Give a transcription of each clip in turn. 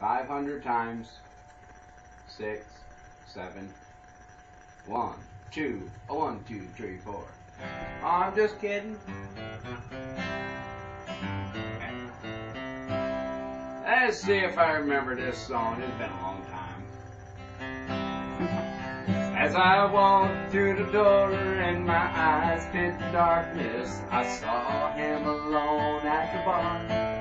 500 times. Six, seven, one, two, oh, one, two, three, four. Oh, I'm just kidding. Let's see if I remember this song. It's been a long time. As I walked through the door and my eyes hit darkness, I saw him alone at the bar.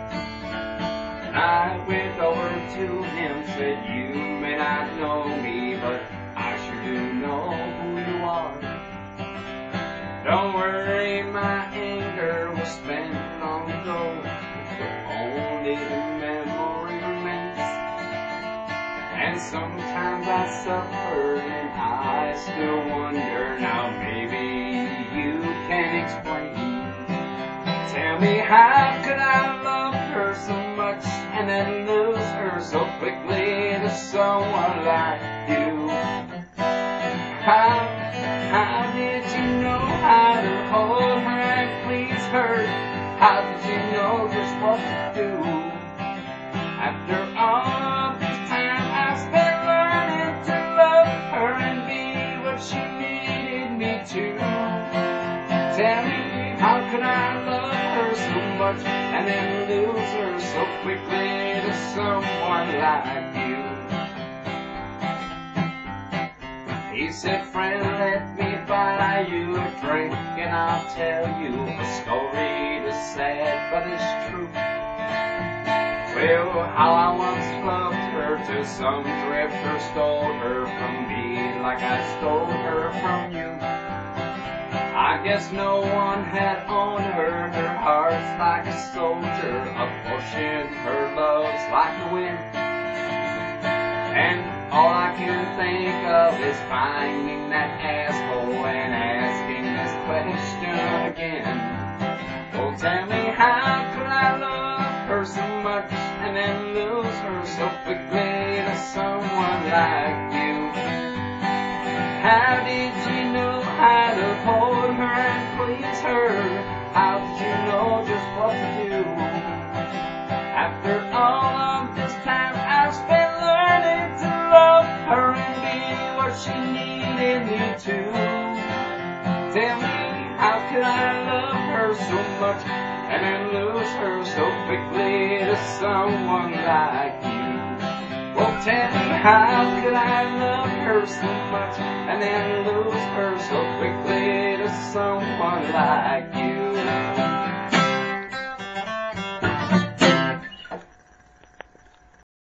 I went over to him, said, You may not know me, but I sure do know who you are. Don't worry, my anger was spent long ago, but only the memory remains. And sometimes I suffer and I still wonder, now maybe you can explain. Tell me how could I love her so much and then lose her so quickly to someone like you? How, how did you know how to hold her and please her? How did you know just what to do? After and then lose her so quickly to someone like you? He said, friend, let me buy you a drink and I'll tell you a story that's sad but it's true. Well, how I once loved her till some drifter stole her from me like I stole her from you. I guess no one had owned her, her heart's like a soldier, a pushing her love's like the wind. And all I can think of is finding that asshole and asking this question again. Oh, tell me how could I love her so much and then lose her so quickly to someone like After all of this time I've spent learning to love her and be what she needed me to. Tell me, how could I love her so much and then lose her so quickly to someone like you? Well, tell me, how could I love her so much and then lose her so quickly to someone like you?